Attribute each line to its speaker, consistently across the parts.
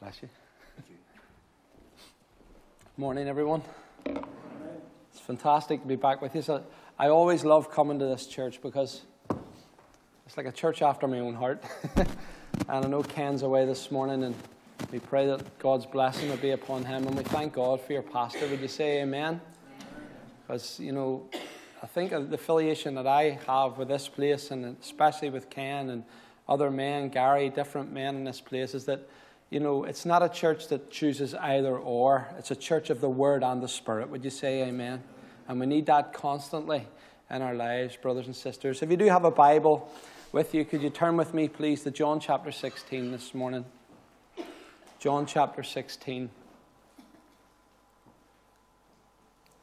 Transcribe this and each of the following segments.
Speaker 1: bless you. Morning, everyone. It's fantastic to be back with you. So I always love coming to this church because it's like a church after my own heart. and I know Ken's away this morning, and we pray that God's blessing will be upon him. And we thank God for your pastor. Would you say amen? Because, you know, I think the affiliation that I have with this place, and especially with Ken and other men, Gary, different men in this place, is that, you know, it's not a church that chooses either or. It's a church of the Word and the Spirit. Would you say amen? And we need that constantly in our lives, brothers and sisters. If you do have a Bible with you, could you turn with me, please, to John chapter 16 this morning? John chapter 16.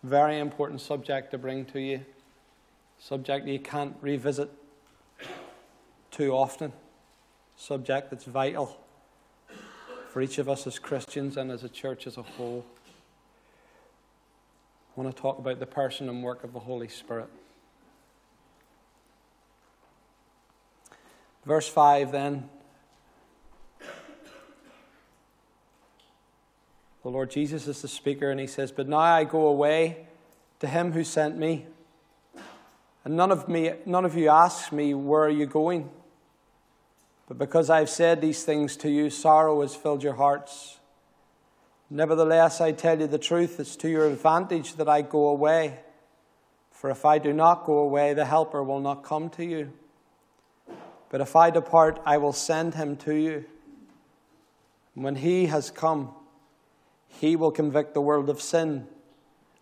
Speaker 1: Very important subject to bring to you. Subject you can't revisit too often. Subject that's vital for each of us as Christians and as a church as a whole. I want to talk about the person and work of the Holy Spirit. Verse 5 then. The Lord Jesus is the speaker, and he says, But now I go away to him who sent me. And none of, me, none of you asks me, Where are you going? But because I've said these things to you, sorrow has filled your hearts. Nevertheless, I tell you the truth, it's to your advantage that I go away. For if I do not go away, the Helper will not come to you. But if I depart, I will send him to you. When he has come, he will convict the world of sin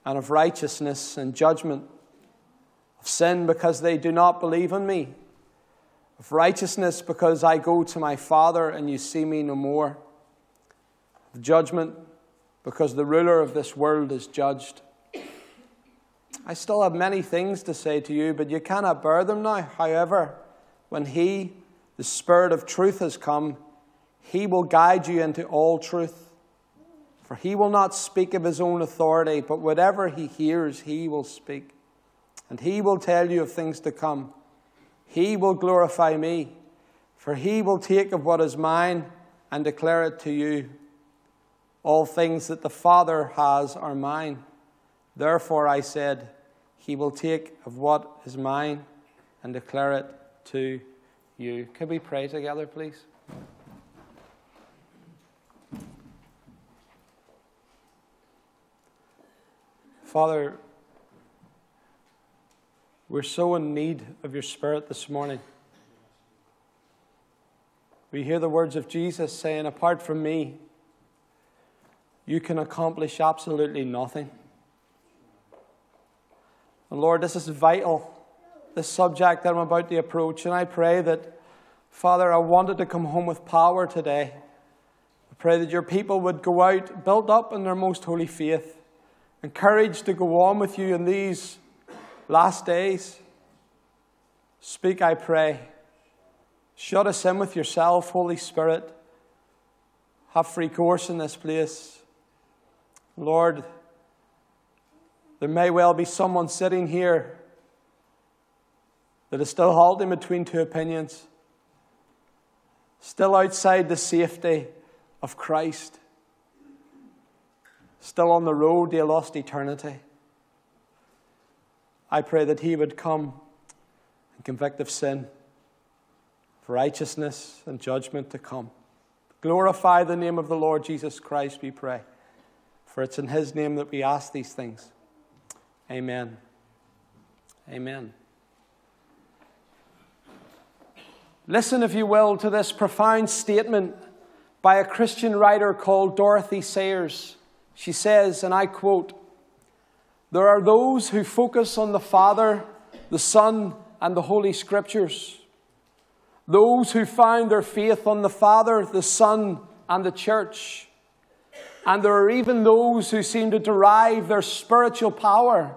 Speaker 1: and of righteousness and judgment. Of sin because they do not believe in me. Of righteousness because I go to my Father and you see me no more. Of judgment because the ruler of this world is judged. I still have many things to say to you, but you cannot bear them now. However, when He, the Spirit of truth, has come, He will guide you into all truth. For He will not speak of His own authority, but whatever He hears, He will speak. And He will tell you of things to come. He will glorify me, for He will take of what is mine and declare it to you. All things that the Father has are mine. Therefore, I said, He will take of what is mine and declare it to you. Can we pray together, please? Father, we're so in need of your Spirit this morning. We hear the words of Jesus saying, Apart from me, you can accomplish absolutely nothing. And Lord, this is vital, this subject that I'm about to approach. And I pray that, Father, I wanted to come home with power today. I pray that your people would go out built up in their most holy faith, encouraged to go on with you in these last days. Speak, I pray. Shut us in with yourself, Holy Spirit. Have free course in this place. Lord, there may well be someone sitting here that is still halting between two opinions, still outside the safety of Christ, still on the road to a lost eternity. I pray that He would come and convict of sin, of righteousness and judgment to come. Glorify the name of the Lord Jesus Christ, we pray. For it's in His name that we ask these things. Amen. Amen. Listen, if you will, to this profound statement by a Christian writer called Dorothy Sayers. She says, and I quote, There are those who focus on the Father, the Son, and the Holy Scriptures. Those who found their faith on the Father, the Son, and the Church. And there are even those who seem to derive their spiritual power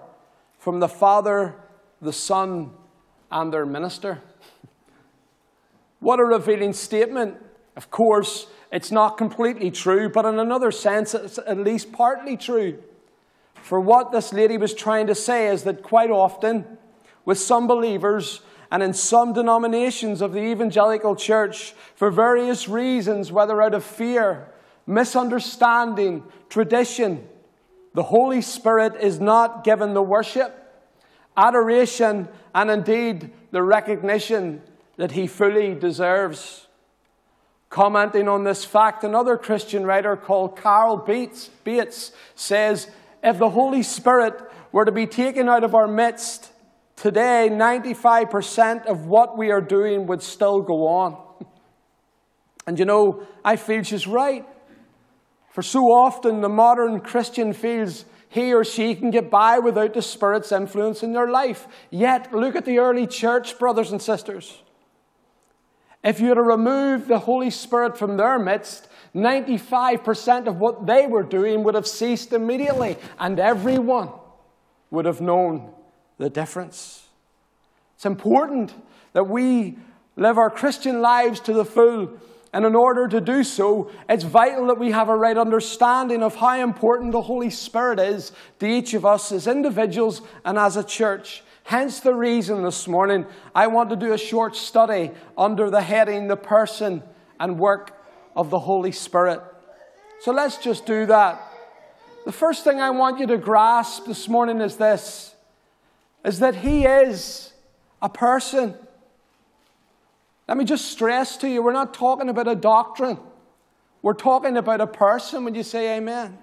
Speaker 1: from the Father, the Son, and their minister. What a revealing statement Of course, it's not completely true, but in another sense, it's at least partly true. For what this lady was trying to say is that quite often, with some believers and in some denominations of the evangelical church, for various reasons, whether out of fear, misunderstanding, tradition, the Holy Spirit is not given the worship, adoration, and indeed the recognition that he fully deserves. Commenting on this fact, another Christian writer called Carl Bates, Bates says, If the Holy Spirit were to be taken out of our midst, today 95% of what we are doing would still go on. And you know, I feel she's right. For so often the modern Christian feels he or she can get by without the Spirit's influence in their life. Yet, look at the early church, brothers and sisters. If you were to remove the Holy Spirit from their midst, 95% of what they were doing would have ceased immediately, and everyone would have known the difference. It's important that we live our Christian lives to the full, and in order to do so, it's vital that we have a right understanding of how important the Holy Spirit is to each of us as individuals and as a church. Hence the reason this morning I want to do a short study under the heading The Person and Work of the Holy Spirit. So let's just do that. The first thing I want you to grasp this morning is this is that he is a person. Let me just stress to you, we're not talking about a doctrine. We're talking about a person when you say amen.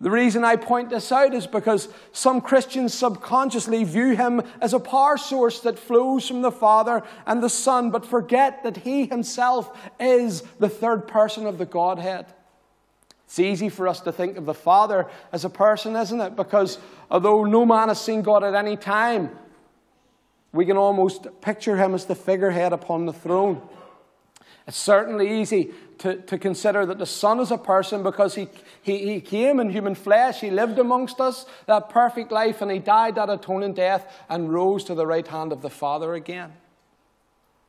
Speaker 1: The reason I point this out is because some Christians subconsciously view him as a power source that flows from the Father and the Son, but forget that he himself is the third person of the Godhead. It's easy for us to think of the Father as a person, isn't it? Because although no man has seen God at any time, we can almost picture him as the figurehead upon the throne. It's certainly easy to, to consider that the Son is a person because he, he, he came in human flesh, He lived amongst us, that perfect life, and He died that atoning death and rose to the right hand of the Father again.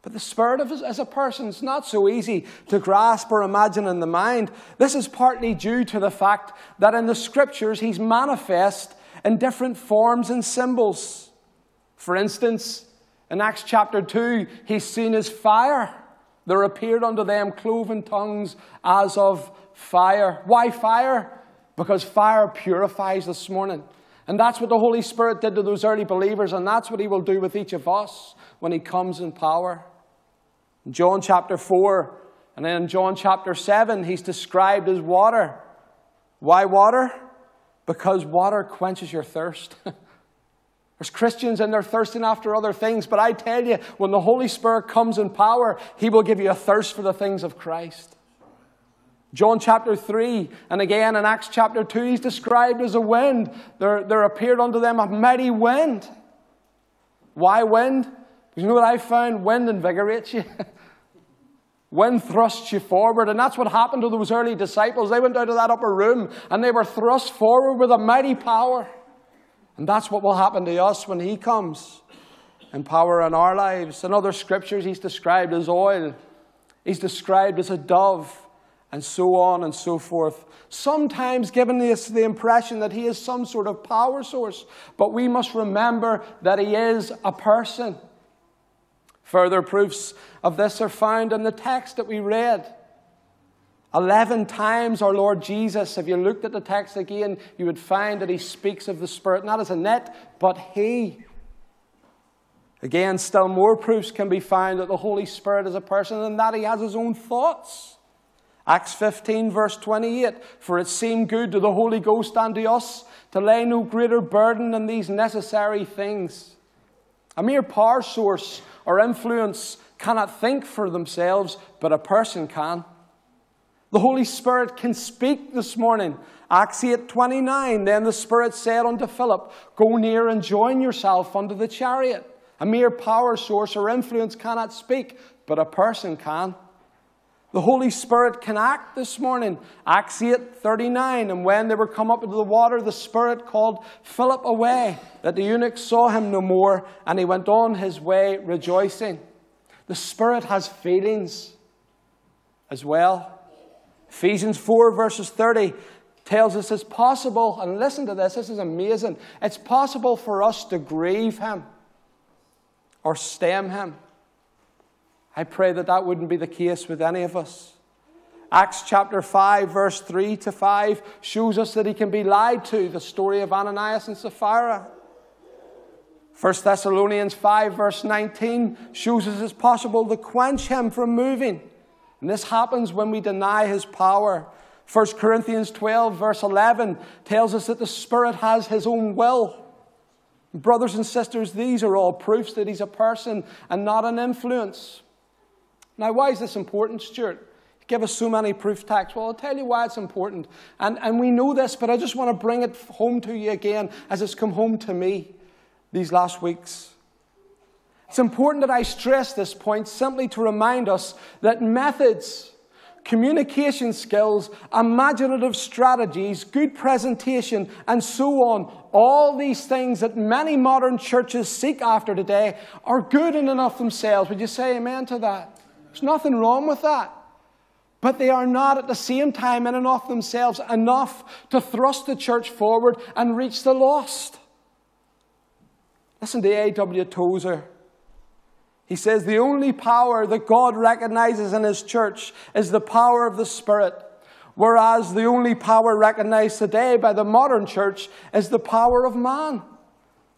Speaker 1: But the Spirit of as a person is not so easy to grasp or imagine in the mind. This is partly due to the fact that in the Scriptures He's manifest in different forms and symbols. For instance, in Acts chapter 2, He's seen as fire. There appeared unto them cloven tongues as of fire. Why fire? Because fire purifies this morning. And that's what the Holy Spirit did to those early believers, and that's what He will do with each of us when He comes in power. In John chapter 4, and then in John chapter 7, He's described as water. Why water? Because water quenches your thirst. There's Christians and they're thirsting after other things, but I tell you, when the Holy Spirit comes in power, He will give you a thirst for the things of Christ. John chapter 3, and again in Acts chapter 2, he's described as a wind. There, there appeared unto them a mighty wind. Why wind? Because you know what I found? Wind invigorates you. wind thrusts you forward, and that's what happened to those early disciples. They went out of that upper room and they were thrust forward with a mighty power. And that's what will happen to us when He comes in power in our lives. In other scriptures, He's described as oil, He's described as a dove, and so on and so forth. Sometimes giving us the impression that He is some sort of power source, but we must remember that He is a person. Further proofs of this are found in the text that we read. Eleven times our Lord Jesus, if you looked at the text again, you would find that he speaks of the Spirit not as a net, but He. Again, still more proofs can be found that the Holy Spirit is a person and that He has His own thoughts. Acts 15, verse 28 For it seemed good to the Holy Ghost and to us to lay no greater burden than these necessary things. A mere power source or influence cannot think for themselves, but a person can. The Holy Spirit can speak this morning. Acts 8 29. Then the Spirit said unto Philip, Go near and join yourself unto the chariot. A mere power source or influence cannot speak, but a person can. The Holy Spirit can act this morning. Acts 8 39. And when they were come up into the water, the Spirit called Philip away, that the eunuch saw him no more, and he went on his way rejoicing. The Spirit has feelings. as well. Ephesians 4, verses 30 tells us it's possible, and listen to this, this is amazing. It's possible for us to grieve him or stem him. I pray that that wouldn't be the case with any of us. Acts chapter 5, verse 3 to 5 shows us that he can be lied to, the story of Ananias and Sapphira. 1 Thessalonians 5, verse 19 shows us it's possible to quench him from moving. And this happens when we deny his power. 1 Corinthians 12, verse 11 tells us that the Spirit has his own will. Brothers and sisters, these are all proofs that he's a person and not an influence. Now, why is this important, Stuart? You give us so many proof texts. Well, I'll tell you why it's important. And, and we know this, but I just want to bring it home to you again as it's come home to me these last weeks. It's important that I stress this point simply to remind us that methods, communication skills, imaginative strategies, good presentation, and so on, all these things that many modern churches seek after today are good in and of themselves. Would you say amen to that? There's nothing wrong with that. But they are not at the same time in and of themselves enough to thrust the church forward and reach the lost. Listen to A.W. Tozer. He says the only power that God recognizes in His church is the power of the Spirit, whereas the only power recognized today by the modern church is the power of man.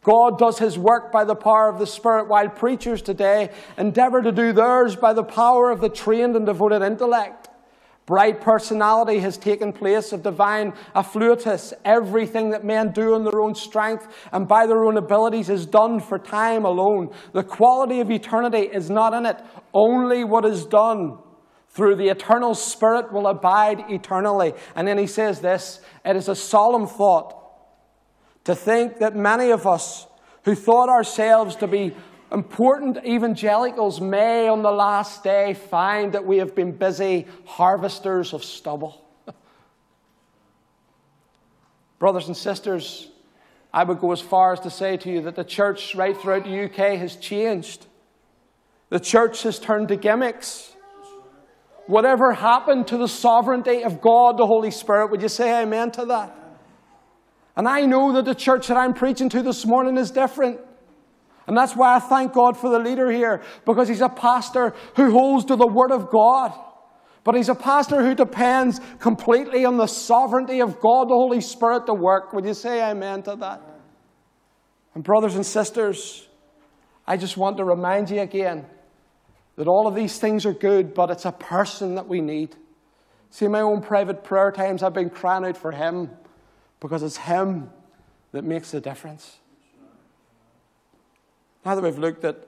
Speaker 1: God does his work by the power of the Spirit, while preachers today endeavor to do theirs by the power of the trained and devoted intellect. Bright personality has taken place of divine afflatus. Everything that men do in their own strength and by their own abilities is done for time alone. The quality of eternity is not in it. Only what is done through the eternal Spirit will abide eternally. And then he says this it is a solemn thought to think that many of us who thought ourselves to be important evangelicals may on the last day find that we have been busy harvesters of stubble. Brothers and sisters, I would go as far as to say to you that the church right throughout the UK has changed. The church has turned to gimmicks. Whatever happened to the sovereignty of God, the Holy Spirit, would you say amen to that? And I know that the church that I'm preaching to this morning is different. And that's why I thank God for the leader here, because he's a pastor who holds to the Word of God. But he's a pastor who depends completely on the sovereignty of God, the Holy Spirit, to work. Would you say amen to that? And, brothers and sisters, I just want to remind you again that all of these things are good, but it's a person that we need. See, in my own private prayer times, I've been crying out for him because it's him that makes the difference. Now that we've looked at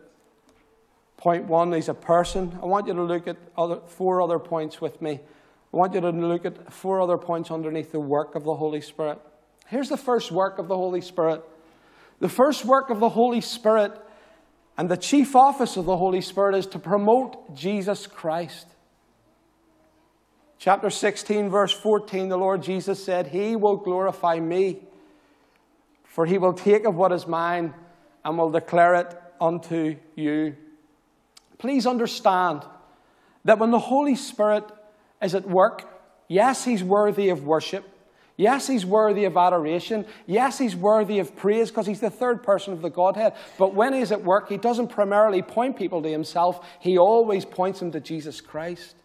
Speaker 1: point one, he's a person, I want you to look at other, four other points with me. I want you to look at four other points underneath the work of the Holy Spirit. Here's the first work of the Holy Spirit. The first work of the Holy Spirit and the chief office of the Holy Spirit is to promote Jesus Christ. Chapter 16, verse 14, the Lord Jesus said, He will glorify me, for he will take of what is mine and will declare it unto you. Please understand that when the Holy Spirit is at work, yes, He's worthy of worship. Yes, He's worthy of adoration. Yes, He's worthy of praise because He's the third person of the Godhead. But when He's at work, He doesn't primarily point people to Himself, He always points them to Jesus Christ.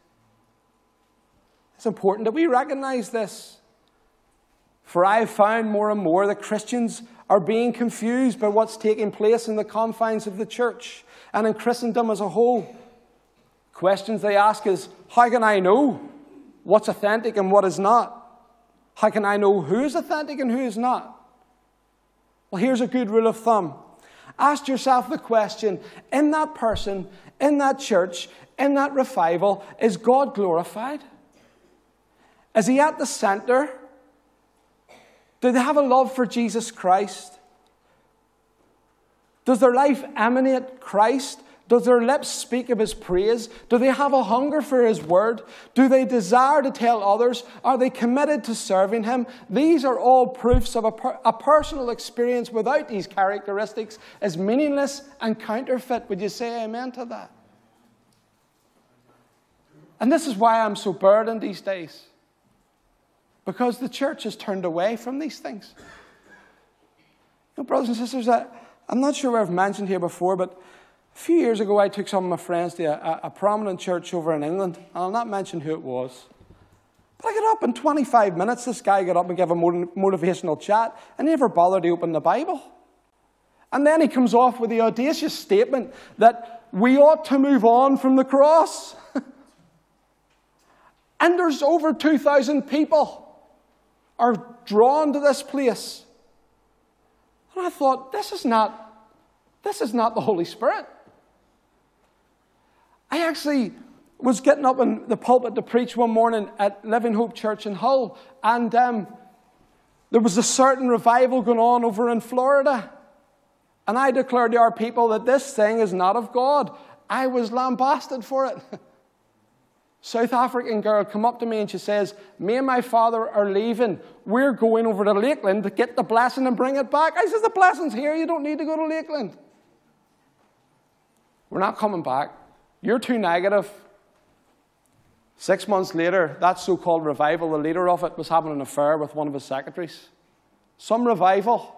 Speaker 1: It's important that we recognize this. For I have found more and more that Christians are being confused by what's taking place in the confines of the church and in Christendom as a whole. Questions they ask is how can I know what's authentic and what is not? How can I know who is authentic and who is not? Well, here's a good rule of thumb. Ask yourself the question in that person, in that church, in that revival, is God glorified? Is He at the center? Do they have a love for Jesus Christ? Does their life emanate Christ? Does their lips speak of His praise? Do they have a hunger for His word? Do they desire to tell others? Are they committed to serving Him? These are all proofs of a, per- a personal experience without these characteristics is meaningless and counterfeit. Would you say amen to that? And this is why I'm so burdened these days. Because the church has turned away from these things. You know, brothers and sisters, I, I'm not sure where I've mentioned here before, but a few years ago I took some of my friends to a, a prominent church over in England. And I'll not mention who it was. But I got up in 25 minutes. This guy got up and gave a motivational chat, and he never bothered to open the Bible. And then he comes off with the audacious statement that we ought to move on from the cross. and there's over 2,000 people are drawn to this place. And I thought, this is not, this is not the Holy Spirit. I actually was getting up in the pulpit to preach one morning at Living Hope Church in Hull, and um, there was a certain revival going on over in Florida. And I declared to our people that this thing is not of God. I was lambasted for it. South African girl come up to me and she says, Me and my father are leaving. We're going over to Lakeland to get the blessing and bring it back. I says, The blessing's here. You don't need to go to Lakeland. We're not coming back. You're too negative. Six months later, that so called revival, the leader of it was having an affair with one of his secretaries. Some revival.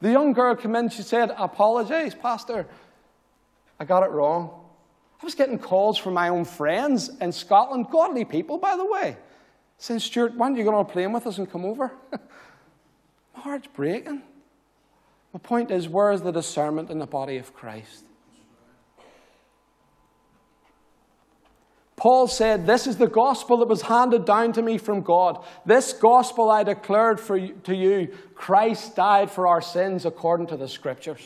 Speaker 1: The young girl came in, she said, I apologize, Pastor. I got it wrong. I was getting calls from my own friends in Scotland, godly people, by the way, saying, Stuart, why don't you go on a plane with us and come over? my heart's breaking. My point is, where is the discernment in the body of Christ? Paul said, This is the gospel that was handed down to me from God. This gospel I declared for you, to you. Christ died for our sins according to the scriptures.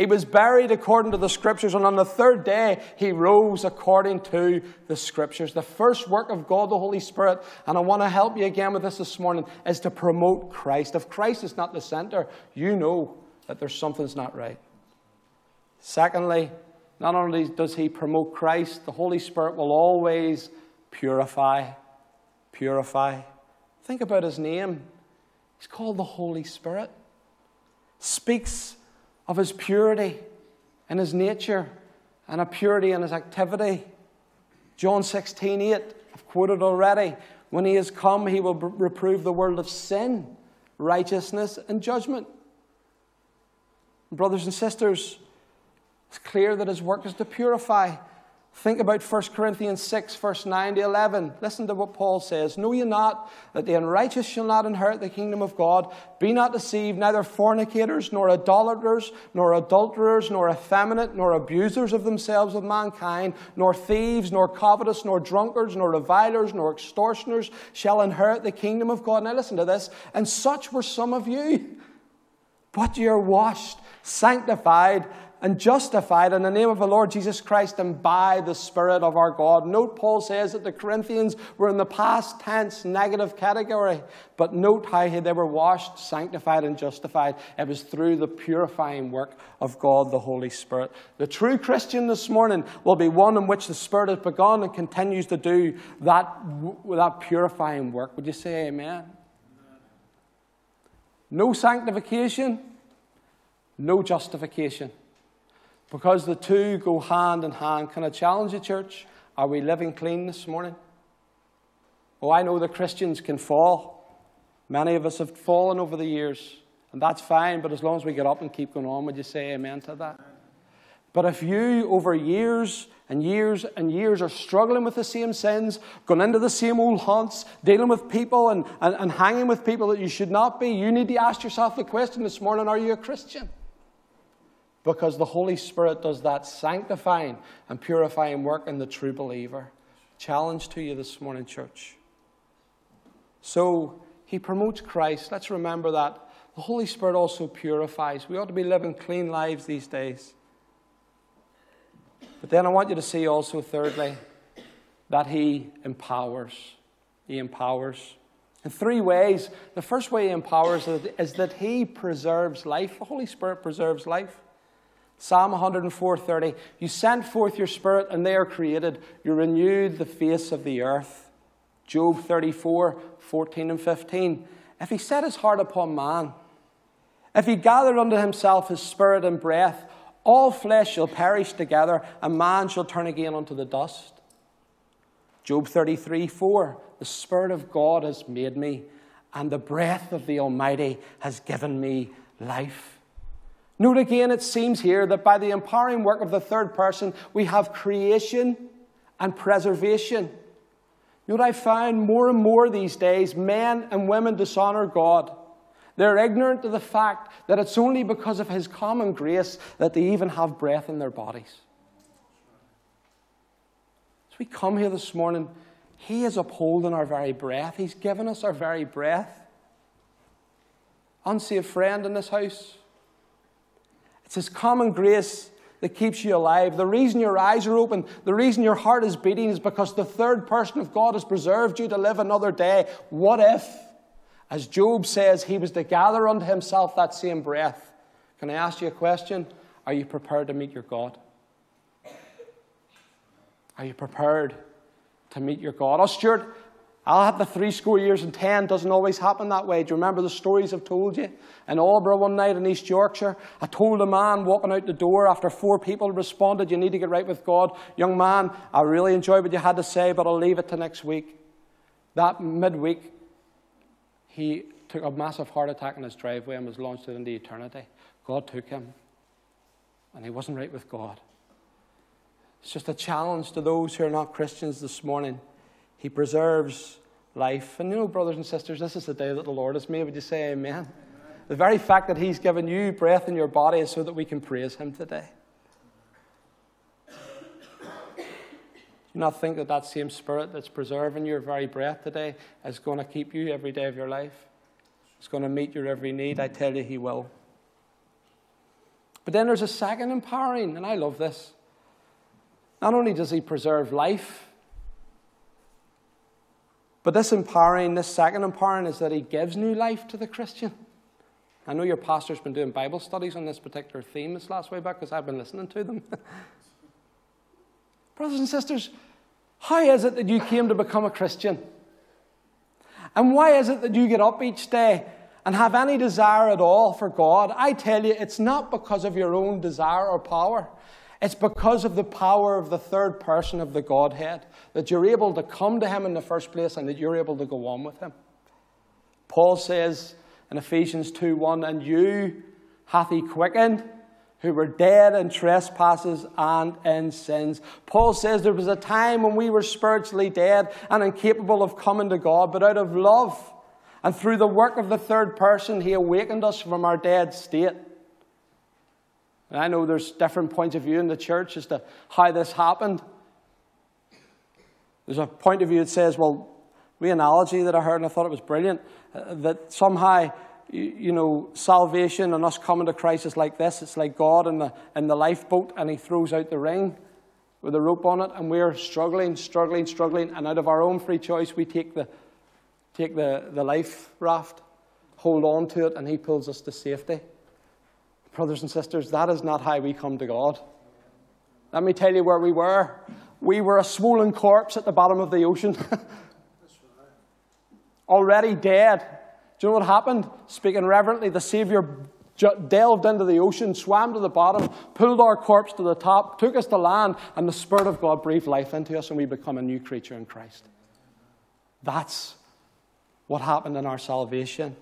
Speaker 1: He was buried according to the scriptures, and on the third day, he rose according to the scriptures. The first work of God, the Holy Spirit, and I want to help you again with this this morning, is to promote Christ. If Christ is not the center, you know that there's something's not right. Secondly, not only does he promote Christ, the Holy Spirit will always purify. Purify. Think about his name. He's called the Holy Spirit. Speaks of his purity and his nature and a purity in his activity. John 16, 8, I've quoted already. When he has come, he will reprove the world of sin, righteousness, and judgment. Brothers and sisters, it's clear that his work is to purify. Think about 1 Corinthians 6, verse 9 to 11. Listen to what Paul says. Know ye not that the unrighteous shall not inherit the kingdom of God? Be not deceived, neither fornicators, nor idolaters, nor adulterers, nor effeminate, nor abusers of themselves of mankind, nor thieves, nor covetous, nor drunkards, nor revilers, nor extortioners shall inherit the kingdom of God. Now listen to this. And such were some of you. But ye are washed, sanctified, and justified in the name of the Lord Jesus Christ and by the Spirit of our God. Note Paul says that the Corinthians were in the past tense negative category, but note how they were washed, sanctified, and justified. It was through the purifying work of God the Holy Spirit. The true Christian this morning will be one in which the Spirit has begun and continues to do that, that purifying work. Would you say amen? No sanctification, no justification. Because the two go hand in hand. Can I challenge you, church? Are we living clean this morning? Oh, I know the Christians can fall. Many of us have fallen over the years, and that's fine, but as long as we get up and keep going on, would you say amen to that? But if you, over years and years and years, are struggling with the same sins, going into the same old haunts, dealing with people and, and, and hanging with people that you should not be, you need to ask yourself the question this morning are you a Christian? Because the Holy Spirit does that sanctifying and purifying work in the true believer. Challenge to you this morning, church. So, he promotes Christ. Let's remember that. The Holy Spirit also purifies. We ought to be living clean lives these days. But then I want you to see also, thirdly, that He empowers. He empowers. In three ways. The first way He empowers is that He preserves life. The Holy Spirit preserves life. Psalm 104:30, you sent forth your spirit and they are created. You renewed the face of the earth. Job 34:14 and 15. If he set his heart upon man, if he gathered unto himself his spirit and breath, all flesh shall perish together, and man shall turn again unto the dust. Job 33 4 The Spirit of God has made me, and the breath of the Almighty has given me life. Note again, it seems here that by the empowering work of the third person, we have creation and preservation. Note I find more and more these days men and women dishonor God. They're ignorant of the fact that it's only because of His common grace that they even have breath in their bodies. As we come here this morning, He is upholding our very breath. He's given us our very breath. Unsaved friend in this house. It's His common grace that keeps you alive. The reason your eyes are open, the reason your heart is beating is because the third person of God has preserved you to live another day. What if, as Job says, he was to gather unto himself that same breath? Can I ask you a question? Are you prepared to meet your God? Are you prepared to meet your God? Oh, Stuart, I'll have the three score years and ten. Doesn't always happen that way. Do you remember the stories I've told you? In Aldbrough one night in East Yorkshire, I told a man walking out the door after four people responded, You need to get right with God. Young man, I really enjoyed what you had to say, but I'll leave it to next week. That midweek, he took a massive heart attack in his driveway and was launched into eternity. God took him, and he wasn't right with God. It's just a challenge to those who are not Christians this morning. He preserves life. And you know, brothers and sisters, this is the day that the Lord has made. Would you say amen? amen? The very fact that He's given you breath in your body is so that we can praise Him today. Do you not think that that same spirit that's preserving your very breath today is going to keep you every day of your life? It's going to meet your every need. I tell you, He will. But then there's a second empowering, and I love this. Not only does He preserve life, but this empowering, this second empowering, is that he gives new life to the Christian. I know your pastor's been doing Bible studies on this particular theme this last way back because I've been listening to them. Brothers and sisters, how is it that you came to become a Christian? And why is it that you get up each day and have any desire at all for God? I tell you, it's not because of your own desire or power. It's because of the power of the third person of the Godhead that you're able to come to Him in the first place and that you're able to go on with Him. Paul says in Ephesians 2 1, and you hath He quickened who were dead in trespasses and in sins. Paul says there was a time when we were spiritually dead and incapable of coming to God, but out of love and through the work of the third person, He awakened us from our dead state. And I know there's different points of view in the church as to how this happened. There's a point of view that says, well, the analogy that I heard, and I thought it was brilliant, uh, that somehow, you, you, know, salvation and us coming to Christ is like this. It's like God in the, in the lifeboat, and He throws out the ring with a rope on it, and we're struggling, struggling, struggling, and out of our own free choice, we take the, take the, the life raft, hold on to it, and He pulls us to safety. Brothers and sisters, that is not how we come to God. Let me tell you where we were. We were a swollen corpse at the bottom of the ocean. Already dead. Do you know what happened? Speaking reverently, the Savior delved into the ocean, swam to the bottom, pulled our corpse to the top, took us to land, and the Spirit of God breathed life into us, and we become a new creature in Christ. That's what happened in our salvation.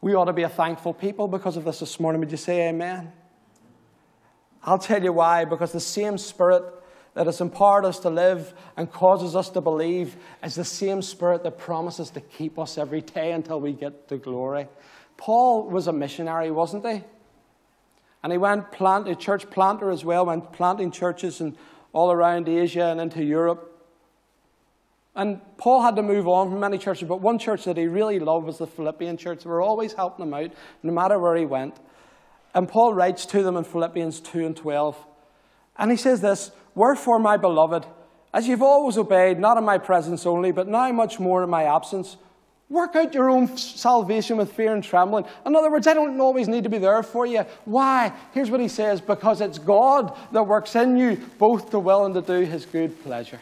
Speaker 1: We ought to be a thankful people because of this this morning. Would you say amen? I'll tell you why. Because the same Spirit that has empowered us to live and causes us to believe is the same Spirit that promises to keep us every day until we get to glory. Paul was a missionary, wasn't he? And he went plant a church planter as well, went planting churches and all around Asia and into Europe. And Paul had to move on from many churches, but one church that he really loved was the Philippian church. They were always helping him out, no matter where he went. And Paul writes to them in Philippians 2 and 12. And he says this Wherefore, my beloved, as you've always obeyed, not in my presence only, but now much more in my absence, work out your own salvation with fear and trembling. In other words, I don't always need to be there for you. Why? Here's what he says because it's God that works in you both to will and to do his good pleasure.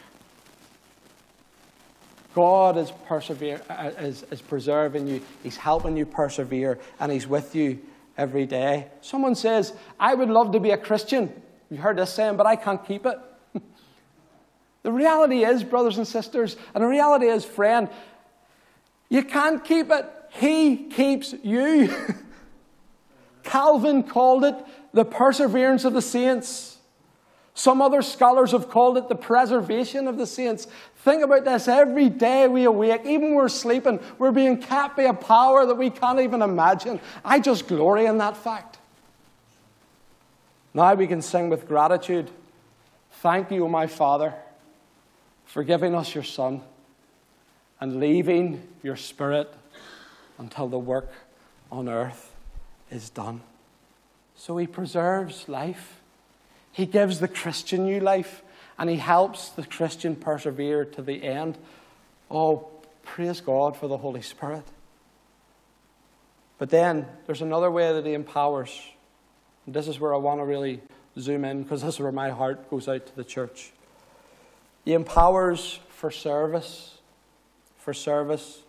Speaker 1: God is, persevere, uh, is, is preserving you, He's helping you persevere, and He's with you every day. Someone says, I would love to be a Christian, You've heard this saying, but I can't keep it. the reality is, brothers and sisters, and the reality is, friend, you can't keep it. He keeps you. Calvin called it the perseverance of the saints. Some other scholars have called it the preservation of the saints. Think about this. Every day we awake, even we're sleeping, we're being kept by a power that we can't even imagine. I just glory in that fact. Now we can sing with gratitude. Thank you, my Father, for giving us your Son and leaving your Spirit until the work on earth is done. So he preserves life. He gives the Christian new life and he helps the Christian persevere to the end. Oh, praise God for the Holy Spirit. But then there's another way that he empowers. And this is where I want to really zoom in because this is where my heart goes out to the church. He empowers for service. For service.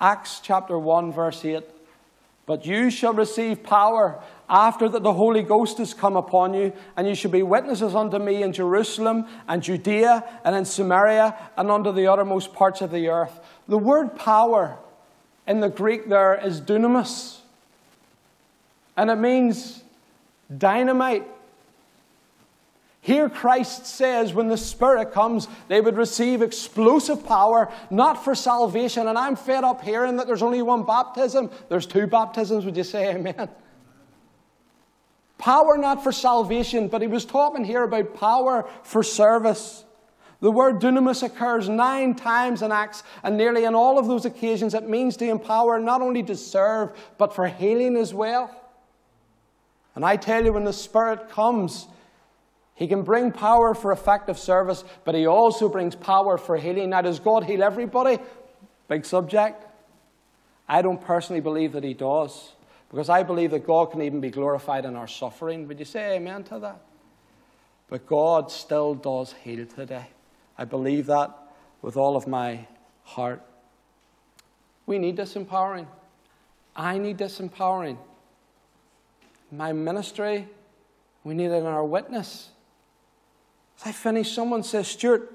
Speaker 1: Acts chapter 1, verse 8. But you shall receive power after that the Holy Ghost has come upon you, and you shall be witnesses unto me in Jerusalem and Judea and in Samaria and unto the uttermost parts of the earth. The word power in the Greek there is dunamis, and it means dynamite. Here, Christ says when the Spirit comes, they would receive explosive power, not for salvation. And I'm fed up hearing that there's only one baptism. There's two baptisms. Would you say amen? Power not for salvation, but he was talking here about power for service. The word dunamis occurs nine times in Acts, and nearly in all of those occasions it means to empower not only to serve, but for healing as well. And I tell you, when the Spirit comes, he can bring power for effective service, but he also brings power for healing. Now, does God heal everybody? Big subject. I don't personally believe that he does, because I believe that God can even be glorified in our suffering. Would you say amen to that? But God still does heal today. I believe that with all of my heart. We need this empowering. I need this empowering. My ministry, we need it in our witness. As I finish, someone says, Stuart,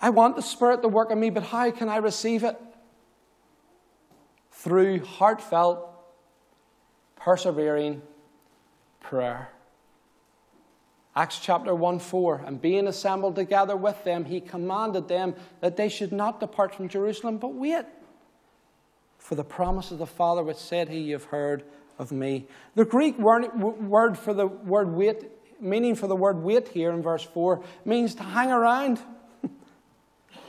Speaker 1: I want the Spirit to work in me, but how can I receive it? Through heartfelt, persevering prayer. Acts chapter 1 4. And being assembled together with them, he commanded them that they should not depart from Jerusalem, but wait for the promise of the Father, which said he, You've heard of me. The Greek word for the word wait meaning for the word wait here in verse 4 means to hang around,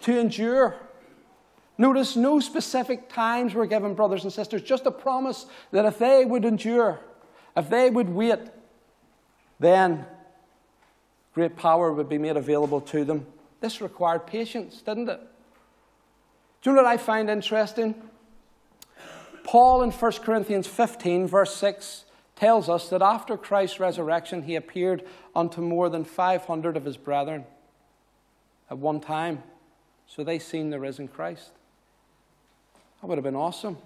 Speaker 1: to endure. Notice no specific times were given, brothers and sisters, just a promise that if they would endure, if they would wait, then great power would be made available to them. This required patience, didn't it? Do you know what I find interesting? Paul in 1 Corinthians 15, verse 6, tells us that after Christ's resurrection, he appeared unto more than 500 of his brethren at one time. So they seen the risen Christ. That would have been awesome.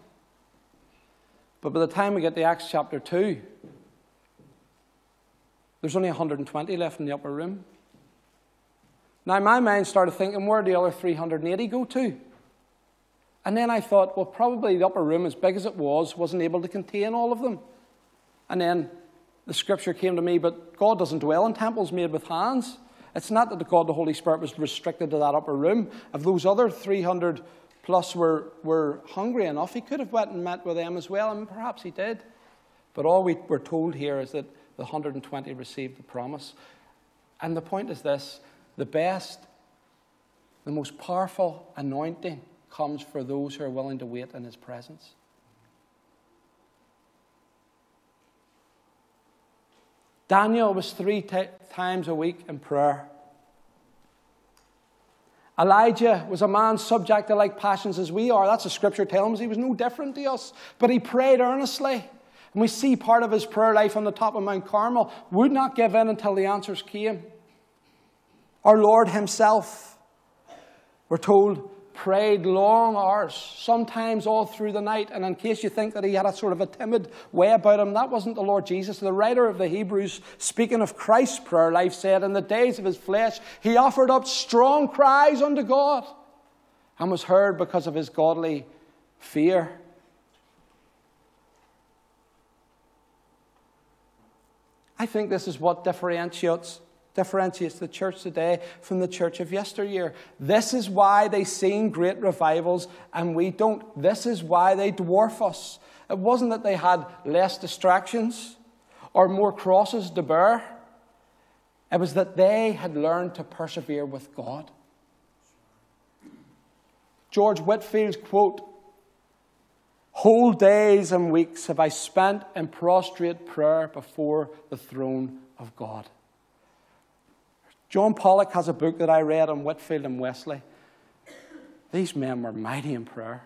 Speaker 1: But by the time we get to Acts chapter 2, there's only 120 left in the upper room. Now, my mind started thinking, where did the other 380 go to? And then I thought, well, probably the upper room, as big as it was, wasn't able to contain all of them. And then the scripture came to me, but God doesn't dwell in temples made with hands. It's not that the God, the Holy Spirit, was restricted to that upper room. If those other 300 plus were, were hungry enough, he could have went and met with them as well, and perhaps he did. But all we were told here is that the 120 received the promise. And the point is this the best, the most powerful anointing comes for those who are willing to wait in his presence. Daniel was three t- times a week in prayer. Elijah was a man subject to like passions as we are. That's a scripture telling us he was no different to us. But he prayed earnestly. And we see part of his prayer life on the top of Mount Carmel. Would not give in until the answers came. Our Lord Himself, we're told, prayed long hours, sometimes all through the night. And in case you think that he had a sort of a timid way about him, that wasn't the Lord Jesus. The writer of the Hebrews, speaking of Christ's prayer life, said, In the days of his flesh, he offered up strong cries unto God and was heard because of his godly fear. I think this is what differentiates differentiates the church today from the church of yesteryear. This is why they seen great revivals and we don't. This is why they dwarf us. It wasn't that they had less distractions or more crosses to bear. It was that they had learned to persevere with God. George Whitefield's quote Whole days and weeks have I spent in prostrate prayer before the throne of God. John Pollock has a book that I read on Whitefield and Wesley. These men were mighty in prayer.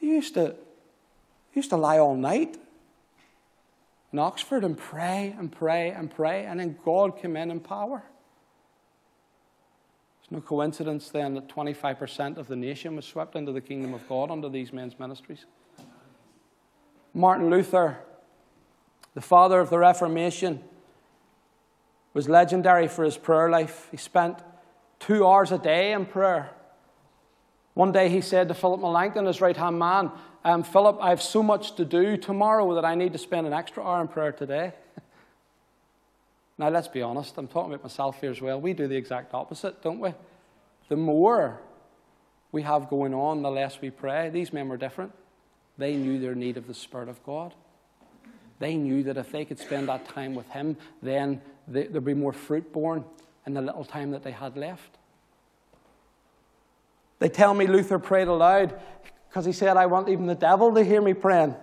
Speaker 1: They used to, used to lie all night in Oxford and pray and pray and pray, and then God came in in power. It's no coincidence then that 25% of the nation was swept into the kingdom of God under these men's ministries. Martin Luther, the father of the Reformation, was legendary for his prayer life. He spent two hours a day in prayer. One day he said to Philip Melanchthon, his right hand man, um, Philip, I have so much to do tomorrow that I need to spend an extra hour in prayer today. now, let's be honest, I'm talking about myself here as well. We do the exact opposite, don't we? The more we have going on, the less we pray. These men were different. They knew their need of the Spirit of God. They knew that if they could spend that time with Him, then there'd be more fruit born in the little time that they had left. They tell me Luther prayed aloud because he said, I want even the devil to hear me praying.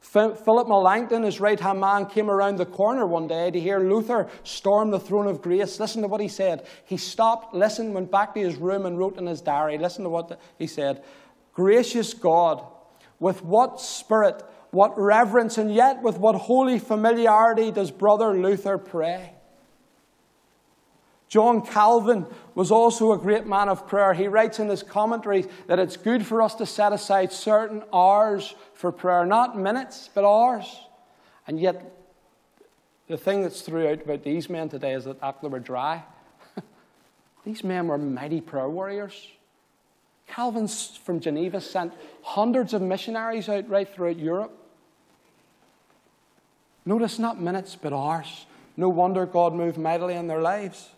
Speaker 1: Philip Melanchthon, his right hand man, came around the corner one day to hear Luther storm the throne of grace. Listen to what he said. He stopped, listened, went back to his room, and wrote in his diary. Listen to what he said Gracious God, with what spirit what reverence, and yet with what holy familiarity does Brother Luther pray? John Calvin was also a great man of prayer. He writes in his commentaries that it's good for us to set aside certain hours for prayer, not minutes, but hours. And yet, the thing that's throughout about these men today is that they were dry. these men were mighty prayer warriors. Calvin from Geneva sent hundreds of missionaries out right throughout Europe. Notice not minutes, but hours. No wonder God moved mightily in their lives.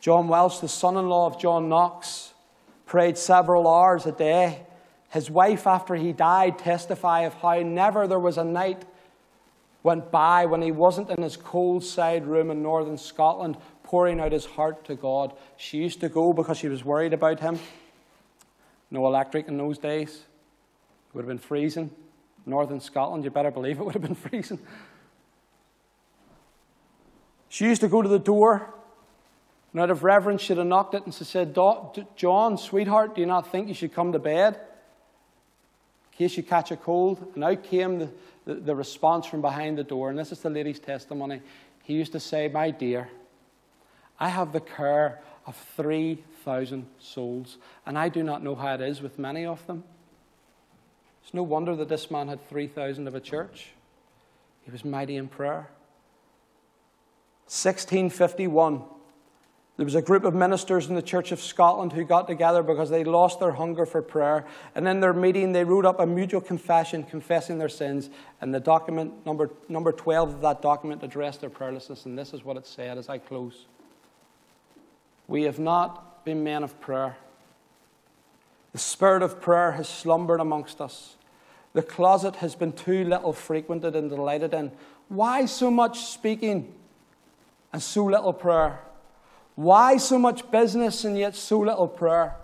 Speaker 1: John Welsh, the son in law of John Knox, prayed several hours a day. His wife, after he died, testified of how never there was a night went by when he wasn't in his cold side room in northern Scotland pouring out his heart to God. She used to go because she was worried about him. No electric in those days. It would have been freezing northern Scotland, you better believe it would have been freezing. She used to go to the door, and out of reverence, she'd have knocked it and she said, John, sweetheart, do you not think you should come to bed? In case you catch a cold. And out came the, the, the response from behind the door, and this is the lady's testimony. He used to say, My dear, I have the care of 3,000 souls, and I do not know how it is with many of them. It's no wonder that this man had 3,000 of a church. He was mighty in prayer. 1651, there was a group of ministers in the Church of Scotland who got together because they lost their hunger for prayer. And in their meeting, they wrote up a mutual confession confessing their sins. And the document, number, number 12 of that document, addressed their prayerlessness. And this is what it said as I close We have not been men of prayer. The spirit of prayer has slumbered amongst us. The closet has been too little frequented and delighted in. Why so much speaking and so little prayer? Why so much business and yet so little prayer?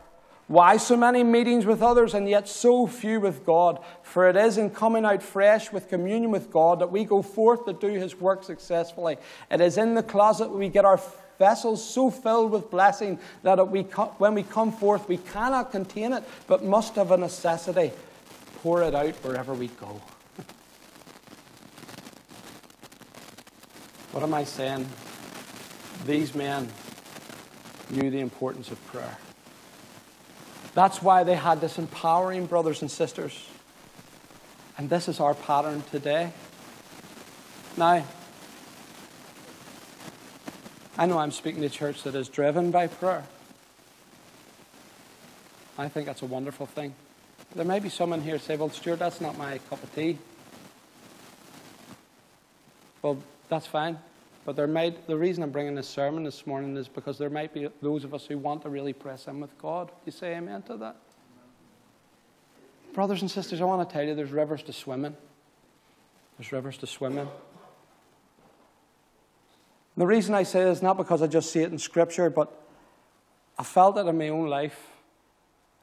Speaker 1: Why so many meetings with others and yet so few with God? For it is in coming out fresh with communion with God that we go forth to do His work successfully. It is in the closet we get our vessels so filled with blessing that we, when we come forth we cannot contain it but must have a necessity pour it out wherever we go. What am I saying? These men knew the importance of prayer. That's why they had this empowering brothers and sisters. And this is our pattern today. Now, I know I'm speaking to a church that is driven by prayer. I think that's a wonderful thing. There may be someone here say, Well, Stuart, that's not my cup of tea. Well, that's fine. But there might, the reason I'm bringing this sermon this morning is because there might be those of us who want to really press in with God. You say amen to that? Brothers and sisters, I want to tell you there's rivers to swim in. There's rivers to swim in. The reason I say this is not because I just see it in Scripture, but I felt it in my own life.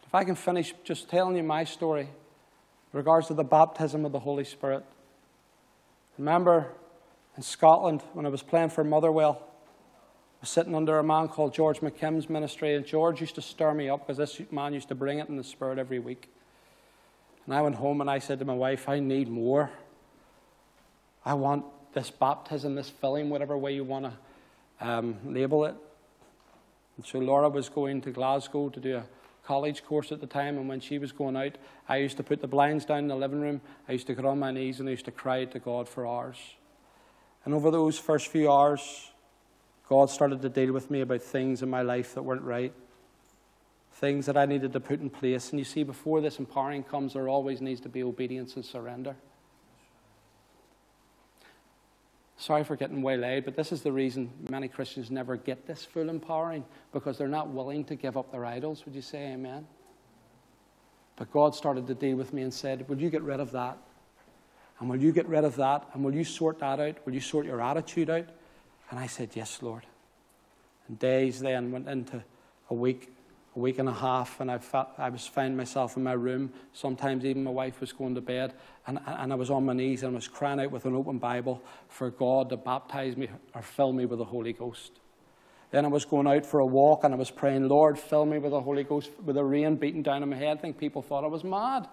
Speaker 1: If I can finish just telling you my story in regards to the baptism of the Holy Spirit. Remember, in Scotland when I was playing for Motherwell. I was sitting under a man called George McKim's ministry, and George used to stir me up because this man used to bring it in the Spirit every week. And I went home and I said to my wife, I need more. I want this baptism, this filling, whatever way you want to um, label it. And so Laura was going to Glasgow to do a college course at the time, and when she was going out, I used to put the blinds down in the living room. I used to get on my knees and I used to cry to God for hours. And over those first few hours, God started to deal with me about things in my life that weren't right, things that I needed to put in place. And you see, before this empowering comes, there always needs to be obedience and surrender. Sorry for getting waylaid, but this is the reason many Christians never get this full empowering because they're not willing to give up their idols. Would you say amen? But God started to deal with me and said, Will you get rid of that? And will you get rid of that? And will you sort that out? Will you sort your attitude out? And I said, Yes, Lord. And days then went into a week, a week and a half, and I, felt, I was finding myself in my room. Sometimes even my wife was going to bed, and, and I was on my knees and I was crying out with an open Bible for God to baptize me or fill me with the Holy Ghost. Then I was going out for a walk and I was praying, Lord, fill me with the Holy Ghost, with the rain beating down on my head. I think people thought I was mad.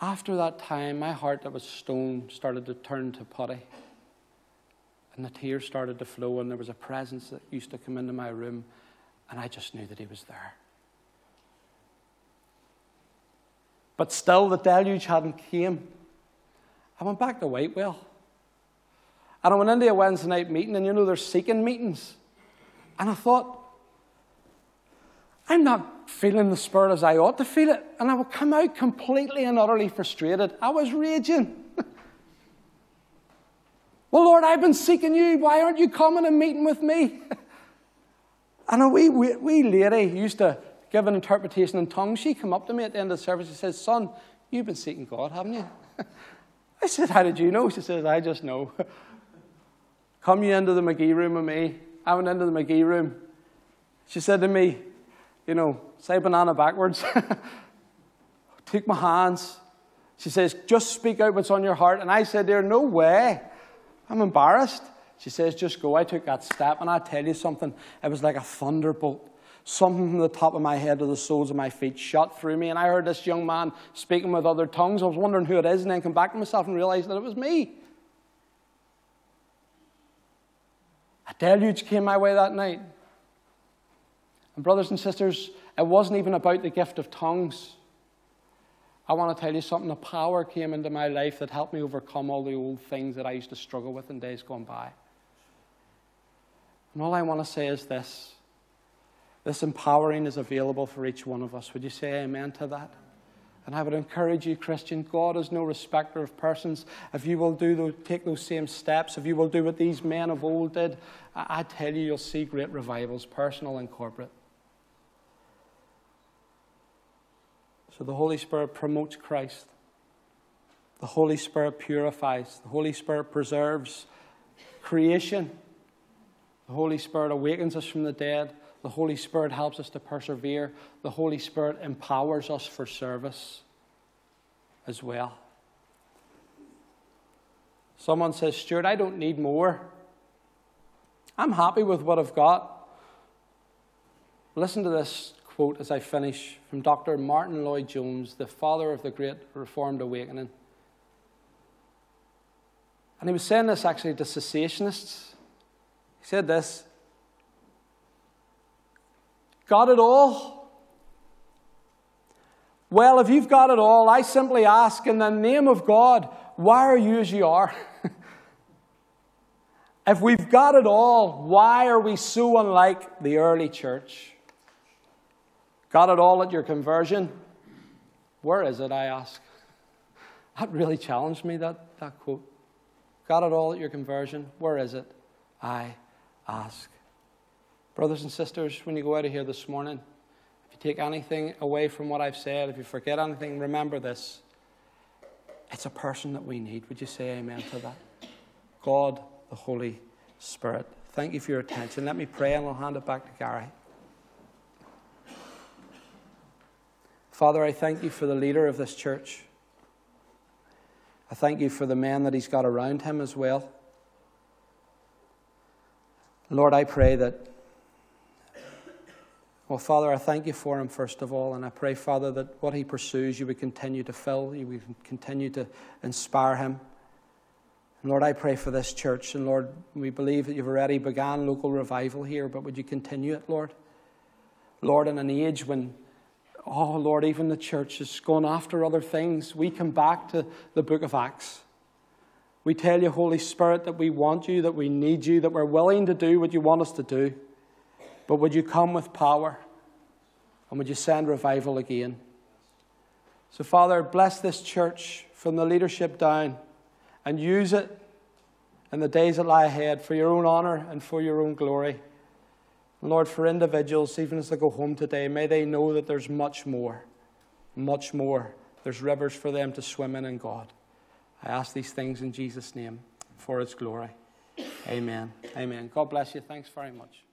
Speaker 1: After that time, my heart that was stone started to turn to putty. And the tears started to flow, and there was a presence that used to come into my room, and I just knew that He was there. But still, the deluge hadn't came. I went back to Whitewell. And I went into a Wednesday night meeting, and you know, there's seeking meetings. And I thought, I'm not feeling the Spirit as I ought to feel it. And I would come out completely and utterly frustrated. I was raging. Well, Lord, I've been seeking you. Why aren't you coming and meeting with me? and a wee, wee, wee lady used to give an interpretation in tongues. She came up to me at the end of the service. She says, Son, you've been seeking God, haven't you? I said, How did you know? She says, I just know. Come you into the McGee room with me. I went into the McGee room. She said to me, you know, say banana backwards. Take my hands. She says, just speak out what's on your heart. And I said there, no way. I'm embarrassed. She says, just go. I took that step, and I tell you something, it was like a thunderbolt. Something from the top of my head to the soles of my feet shot through me. And I heard this young man speaking with other tongues. I was wondering who it is, and then come back to myself and realized that it was me. A deluge came my way that night. And, brothers and sisters, it wasn't even about the gift of tongues. I want to tell you something. A power came into my life that helped me overcome all the old things that I used to struggle with in days gone by. And all I want to say is this this empowering is available for each one of us. Would you say amen to that? And I would encourage you, Christian, God is no respecter of persons. If you will do those, take those same steps, if you will do what these men of old did, I, I tell you, you'll see great revivals, personal and corporate. So the Holy Spirit promotes Christ. The Holy Spirit purifies. The Holy Spirit preserves creation. The Holy Spirit awakens us from the dead. The Holy Spirit helps us to persevere. The Holy Spirit empowers us for service as well. Someone says, Stuart, I don't need more. I'm happy with what I've got. Listen to this quote as I finish from Dr. Martyn Lloyd-Jones, the father of the great Reformed awakening. And he was saying this actually to cessationists. He said this Got it all? Well, if you've got it all, I simply ask in the name of God, why are you as you are? if we've got it all, why are we so unlike the early church? Got it all at your conversion? Where is it, I ask? That really challenged me, that, that quote. Got it all at your conversion? Where is it? I ask. Brothers and sisters, when you go out of here this morning, if you take anything away from what I've said, if you forget anything, remember this. It's a person that we need. Would you say amen to that? God, the Holy Spirit. Thank you for your attention. Let me pray and I'll hand it back to Gary. Father, I thank you for the leader of this church. I thank you for the men that he's got around him as well. Lord, I pray that well, Father, I thank you for him, first of all, and I pray, Father, that what he pursues, you would continue to fill, you would continue to inspire him. And Lord, I pray for this church, and Lord, we believe that you've already begun local revival here, but would you continue it, Lord? Lord, in an age when, oh, Lord, even the church is going after other things, we come back to the book of Acts. We tell you, Holy Spirit, that we want you, that we need you, that we're willing to do what you want us to do. But would you come with power? And would you send revival again? So, Father, bless this church from the leadership down and use it in the days that lie ahead for your own honor and for your own glory. Lord, for individuals, even as they go home today, may they know that there's much more, much more. There's rivers for them to swim in in God. I ask these things in Jesus' name for His glory. Amen. Amen. God bless you. Thanks very much.